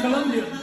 Colombia.